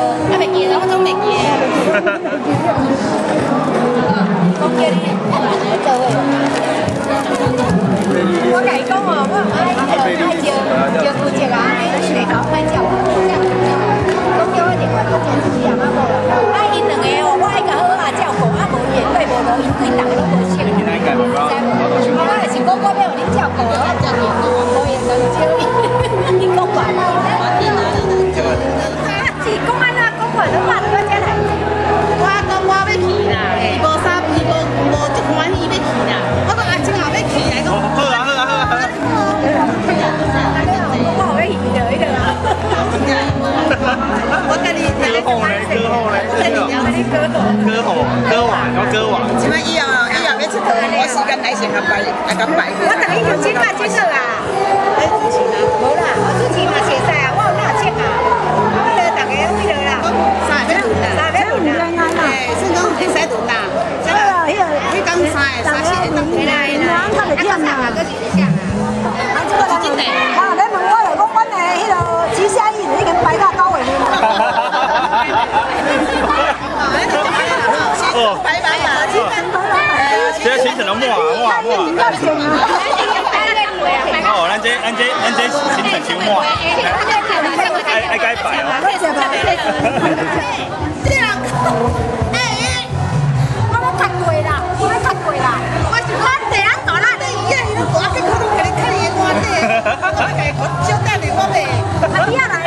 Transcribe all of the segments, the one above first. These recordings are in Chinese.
avec qui là on est qui est 歌喉。歌喉歌王要歌王。即摆以后以后要出头，我时间来先甲摆，来甲摆。我等伊有钱办这个啊。哦，拜拜啊！现在行程都满啊满啊满啊！哦，咱这咱这咱这行程超满，爱爱改摆哦。这人，哎，我要拍过啦，我要拍过啦。我是我第一大啦，你伊伊都大个可能给你看伊我这，我给我少等你我呗。啊，你也来？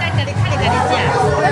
在这里，看 dari.